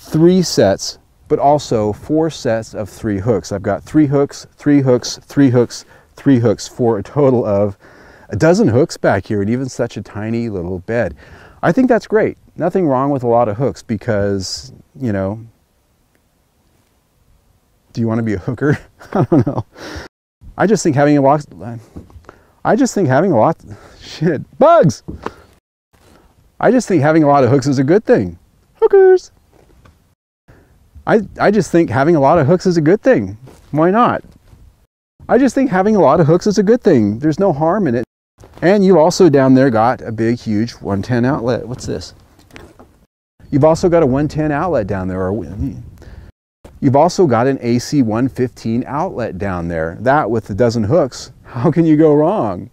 three sets, but also four sets of three hooks. I've got three hooks, three hooks, three hooks, three hooks for a total of a dozen hooks back here and even such a tiny little bed. I think that's great. Nothing wrong with a lot of hooks because, you know, do you want to be a hooker? I don't know. I just think having a lot, I just think having a lot, shit, bugs. I just think having a lot of hooks is a good thing. Hookers. I, I just think having a lot of hooks is a good thing. Why not? I just think having a lot of hooks is a good thing. There's no harm in it. And you also down there got a big, huge 110 outlet. What's this? You've also got a 110 outlet down there. You've also got an AC 115 outlet down there. That with a dozen hooks, how can you go wrong?